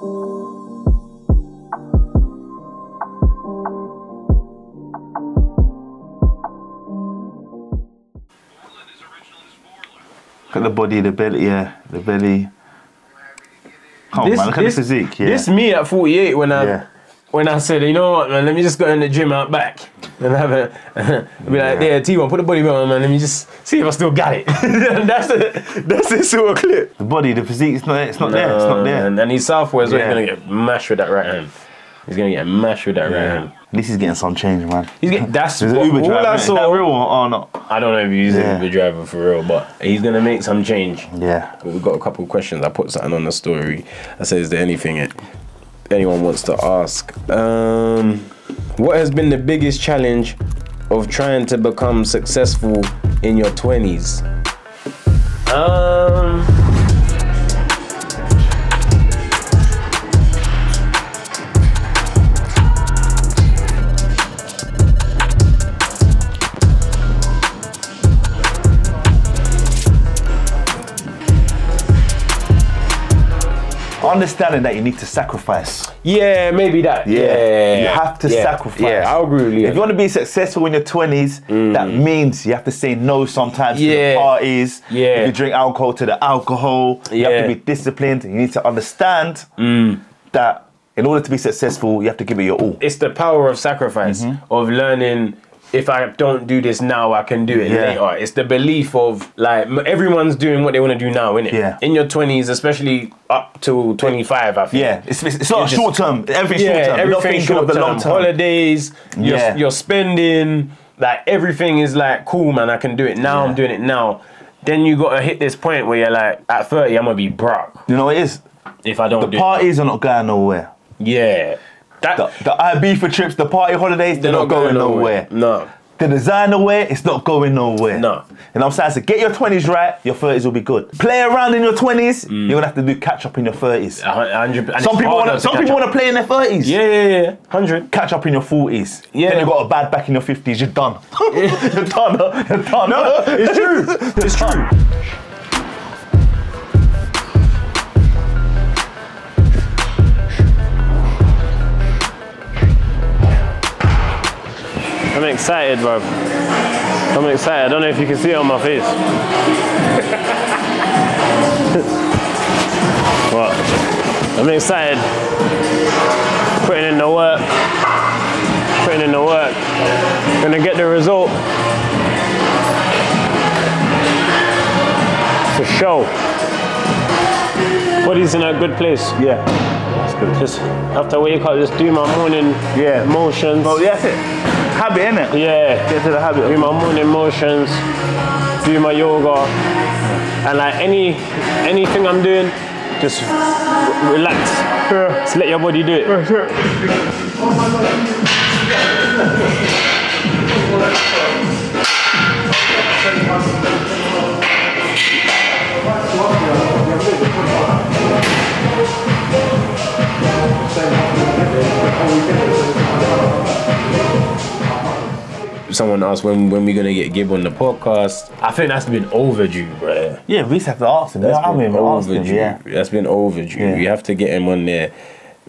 Look at the body, the belly, yeah, the belly. Oh, Come on, man, look at the physique, yeah. This me at 48 when I Yeah. when I said, you know what, man, let me just go in the gym out back and have a be like, Yeah. yeah, T1, put the body on, man. Let me just see if I still got it. that's the that's the sort of clip. the body, the physique, it's not, it's not there, it's not there. And, and he's southwest, so he's gonna get mashed with that right hand. He's gonna get mashed with that right hand. At least he's getting some change, man. He's getting that's what, Uber all driver. I that real or not? I don't know if he's Yeah. an Uber driver for real, but he's gonna make some change. Yeah. We've got a couple of questions. I put something on the story. I said, is there anything it, anyone wants to ask? Um, what has been the biggest challenge of trying to become successful in your 20s? Um, Understanding that you need to sacrifice. yeah, maybe that. Yeah. Yeah, You have to yeah. sacrifice. Yeah, I agree with you. If you want to be successful in your 20s, that means you have to say no sometimes to Mm. Yeah. the parties. Yeah. If you drink alcohol, to the alcohol. You have. Mm. to be disciplined. You need to understand that in order to be successful, you have to give it your all. it's the power of sacrifice Mm-hmm. of learning if I don't do this now, I can do it Yeah. later. It's the belief of like everyone's doing what they want to do now, innit? Yeah. In your twenties, especially up to twenty five, I think. Yeah, it's, it's, not short term. Everything's Yeah, short term. You're everything short of the long term. Holidays, you're, Yeah. you're spending, like everything is like cool, man. I can do it now. I'm doing it now. Then you gotta hit this point where you're like, at thirty, I'm gonna be broke You know what it is? if I don't The do it. parties are not going nowhere. Yeah, that The, the Ibiza trips, the party holidays, they're, not, going, nowhere. No. The designer wear, it's not going nowhere. No. And I'm saying? So get your 20s right, your 30s will be good. Play around in your 20s, mm. you're gonna have to do catch up in your 30s. A hun- a hundred. Some people want to some people up. to play in their 30s. Yeah, yeah, yeah. Hundred. Catch up in your 40s. Yeah. Then you got a bad back in your 50s, you're done. you're done. You're done. No, it's true. It's true. I'm excited, bro. I'm excited. I don't know if you can see it on my face. what? I'm excited. Putting in the work. Putting in the work. Gonna get the result. For sure. Body's in a good place. Yeah. That's good. Just after wake up, just do my morning Yeah. motions. Oh, yeah, that's it. Habit, innit? Yeah. Get to the habit. Do my morning motions, do my yoga, and like any anything I'm doing, just relax. Just let your body do it. Someone asked when when we gonna get Gib on the podcast. I think that's been overdue, bro. Yeah, we just have to ask him. That's I haven't been even asked him. overdue. Yeah. That's been overdue. Yeah. We have to get him on there.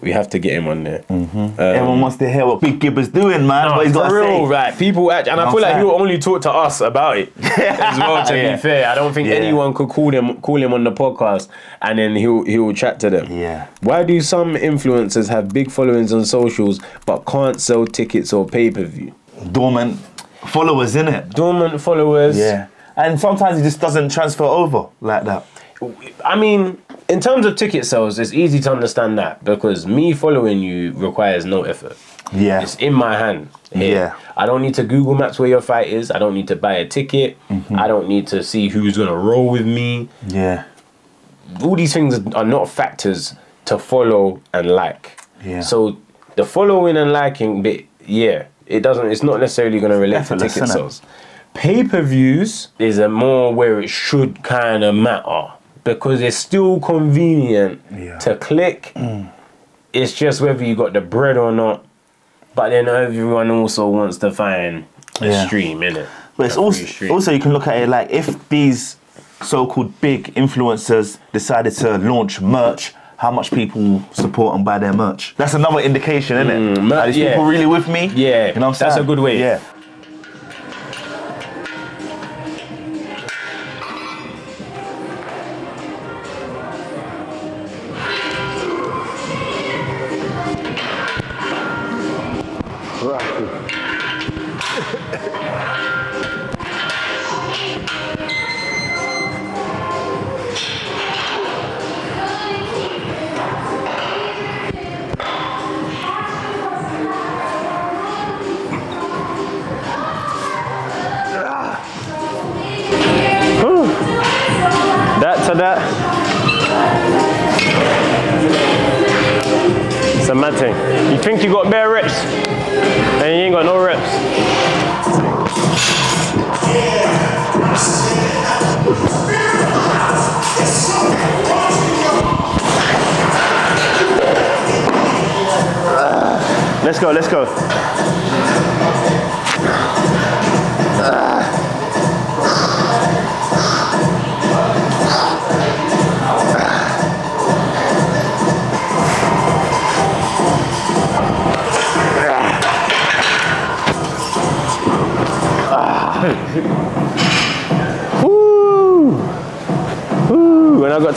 We have to get him on there. Mm-hmm. Um, Everyone wants to hear what Big Gib is doing, man. No, what he's got real, say. right? People actually, and I feel like I'm he'll only talk to us about it as well. To Yeah. be fair, I don't think Yeah. anyone could call him call him on the podcast and then he'll he'll chat to them. Yeah. Why do some influencers have big followings on socials but can't sell tickets or pay per view? Dormant followers, in it. Dormant followers. Yeah. And sometimes it just doesn't transfer over like that. I mean, in terms of ticket sales, it's easy to understand that because me following you requires no effort. Yeah. It's in my hand. here. Yeah. I don't need to Google Maps where your fight is. I don't need to buy a ticket. Mm-hmm. I don't need to see who's gonna roll with me. Yeah. All these things are not factors to follow and like. Yeah. So the following and liking bit, yeah, it doesn't. It's not necessarily gonna relate to ticket sales. Pay per views is a more where it should kind of matter because it's still convenient Yeah. Mm. to click. It's just whether you got the bread or not. But then everyone also wants to find a Yeah. stream in it. But it's also also you can look at it like if these so-called big influencers decided to launch merch, how much people support and buy their merch. That's another indication, isn't it? Mm, mer- Are these yeah. people really with me? Yeah, you know what I'm saying? that's a good way. Yeah. That. It's a mad thing. You think you got bare reps, and you ain't got no reps. Let's go, let's go.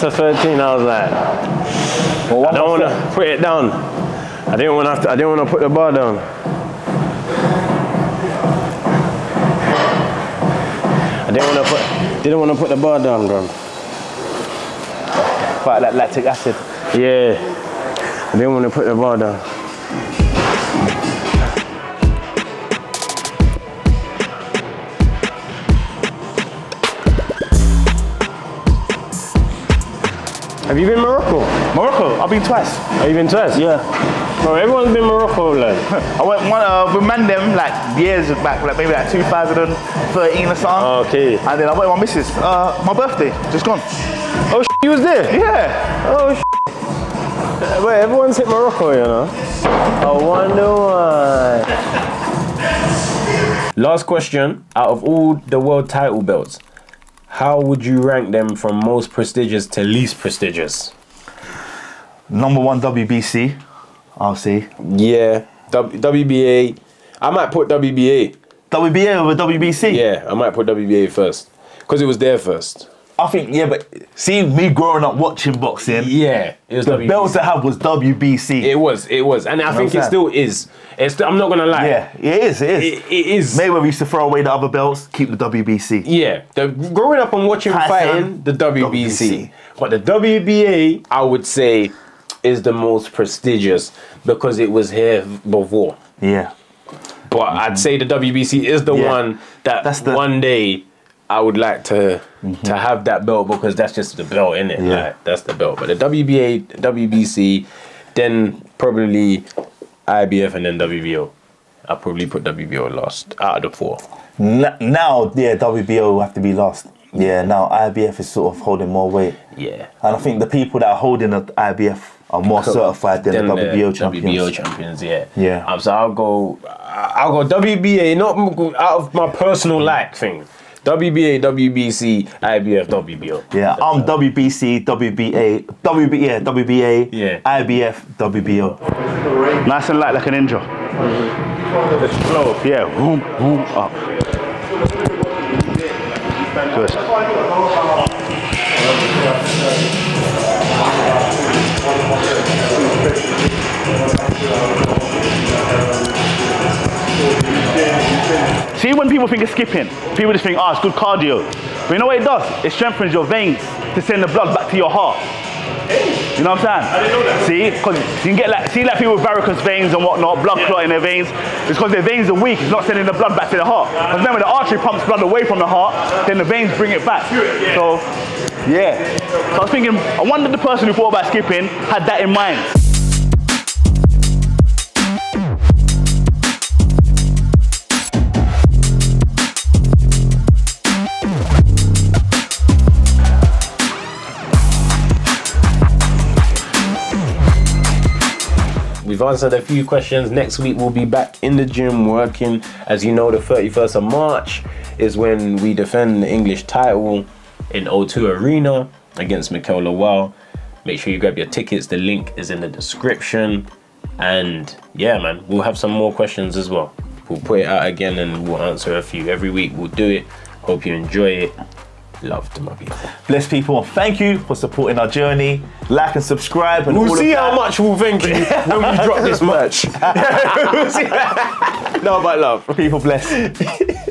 To 13, I was like, Well, I don't want to put it down. I didn't want to. I didn't want to put the bar down. I didn't want to put. Didn't want to put the bar down, bro. Fight that lactic acid. Yeah. I didn't want to put the bar down. Have you been Morocco? Morocco, I've been twice. Have you been twice? Yeah. Bro, everyone's been Morocco, like. I went one uh, with Mandem like years back, like maybe like 2013 or something. Okay. And then I went with my missus. Uh, my birthday, just gone. Oh, you was there? Yeah. Oh, Wait, everyone's hit Morocco, you know? I wonder why. Last question. Out of all the world title belts, how would you rank them from most prestigious to least prestigious? Number one WBC, I'll say. Yeah, w- WBA. I might put WBA. WBA over WBC. Yeah, I might put WBA first. Because it was there first. I think yeah, but see me growing up watching boxing. Yeah, it was The WBC. belts I had was WBC. It was, it was. And I know think it still is. It's, I'm not going to lie. yeah, it is. It is. It, it is. Mayweather used to throw away the other belts, keep the WBC. Yeah, the, growing up and watching Tyson, fighting, the WBC. WBC. But the WBA, I would say, is the most prestigious because it was here before. Yeah. But I'd say the WBC is the Yeah. one that That's the- one day I would like to to have that belt because that's just the belt, in it. Yeah. Like, that's the belt. But the WBA, WBC, then probably IBF and then WBO. I'll probably put WBO last out of the four. N- now, yeah, WBO will have to be last. Yeah, now IBF is sort of holding more weight. Yeah. And I think the people that are holding the IBF are more certified than Then the WBO champions. WBO champions, yeah. Yeah. Um, so I'll go. I'll go WBA, not out of my personal like thing. WBA, WBC, IBF, WBO. Yeah, I'm WBC, WBA, WB, yeah, WBA, Yeah. IBF, WBO. Nice and light like a ninja. Flow. Yeah, boom, boom, up. Good. People think it's skipping, people just think, oh, it's good cardio. But you know what it does? It strengthens your veins to send the blood back to your heart. You know what I'm saying? I didn't know that. See, because you can get like, see like people with varicose veins and whatnot, blood clot in their veins. It's because their veins are weak. It's not sending the blood back to the heart. Because remember, the artery pumps blood away from the heart, then the veins bring it back. So, yeah. So I was thinking, I wonder the person who thought about skipping had that in mind. We've answered a few questions. Next week we'll be back in the gym working. As you know, the 31st of March is when we defend the English title in O2 Arena against Mikael Lawal. Make sure you grab your tickets. The link is in the description. And yeah, man, we'll have some more questions as well. We'll put it out again and we'll answer a few every week. We'll do it. Hope you enjoy it. Love to my people. Bless people. Thank you for supporting our journey. Like and subscribe. And We'll see how much we'll thank you when we drop this merch. We'll no, but love. People bless.